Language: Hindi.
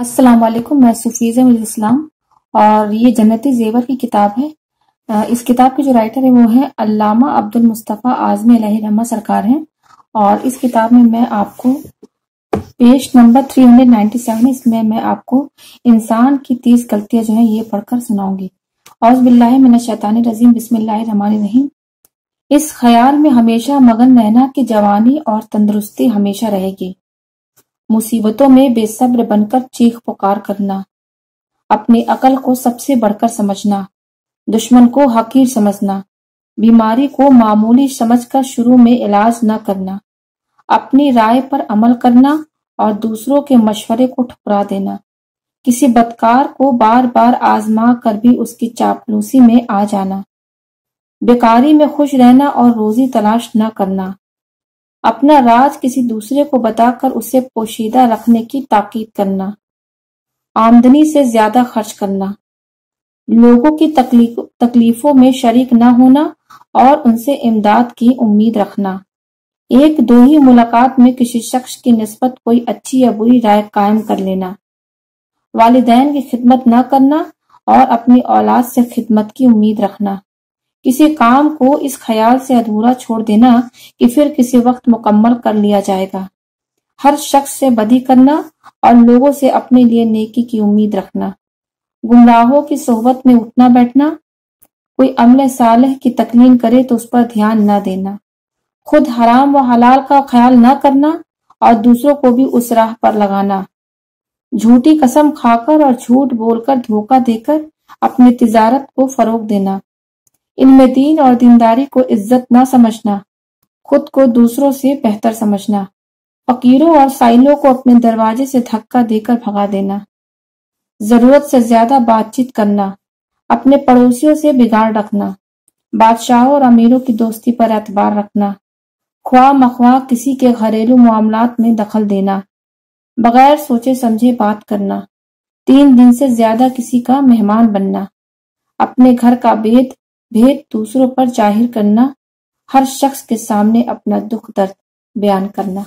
अस्सलाम वालेकुम मैं सुफीज़ा इस्लाम और ये जन्नत जेवर की किताब है। इस किताब के जो राइटर है वो है अल्लामा अब्दुल मुस्तफ़ा आजमी रहमा सरकार हैं और इस किताब में मैं आपको पेज नंबर 397 इसमें मैं आपको इंसान की तीस गलतियाँ जो है ये पढ़कर सुनाऊँगी। औज शैतानी रजीम बिस्मिल्लाहिर्रहमानिर्रहीम इस ख्याल में हमेशा मगन रहना कि जवानी और तंदुरुस्ती हमेशा रहेगी। मुसीबतों में बेसब्र बनकर चीख पुकार करना। अपने अकल को सबसे बढ़कर समझना। दुश्मन को हकीर समझना। बीमारी को मामूली समझकर शुरू में इलाज न करना। अपनी राय पर अमल करना और दूसरों के मशवरे को ठुकरा देना। किसी बदकार को बार बार आजमा कर भी उसकी चापलूसी में आ जाना। बेकारी में खुश रहना और रोजी तलाश न करना। अपना राज किसी दूसरे को बताकर उसे पोशीदा रखने की ताकीद करना। आमदनी से ज़्यादा खर्च करना। लोगों की तकलीफ़, में शरीक न होना और उनसे इमदाद की उम्मीद रखना। एक दो ही मुलाकात में किसी शख्स की नस्बत कोई अच्छी या बुरी राय कायम कर लेना। वालिदैन की खिदमत न करना और अपनी औलाद से खिदमत की उम्मीद रखना। किसी काम को इस ख्याल से अधूरा छोड़ देना कि फिर किसी वक्त मुकम्मल कर लिया जाएगा। हर शख्स से बदी करना और लोगों से अपने लिए नेकी की उम्मीद रखना। गुमराहों की सोहबत में उठना बैठना। कोई अमल सालह की तकलीम करे तो उस पर ध्यान न देना। खुद हराम व हलाल का ख्याल न करना और दूसरों को भी उस राह पर लगाना। झूठी कसम खाकर और झूठ बोलकर धोखा देकर अपनी तिजारत को फरोग देना। इनमें दीन और दीनदारी को इज़्ज़त न समझना, खुद को दूसरों से बेहतर समझना, फकीरों और साइलों को अपने दरवाजे से धक्का देकर भगा देना, ज़रूरत से ज़्यादा बातचीत करना, अपने पड़ोसियों से बिगाड़ रखना, बादशाहों और अमीरों की दोस्ती पर एतबार रखना, ख्वाह मख्वाह किसी के घरेलू मामलात में दखल देना, बगैर सोचे समझे बात करना, तीन दिन से ज़्यादा किसी का मेहमान बनना, अपने घर का भेद भेद दूसरों पर ज़ाहिर करना हर शख्स के सामने अपना दुख दर्द बयान करना।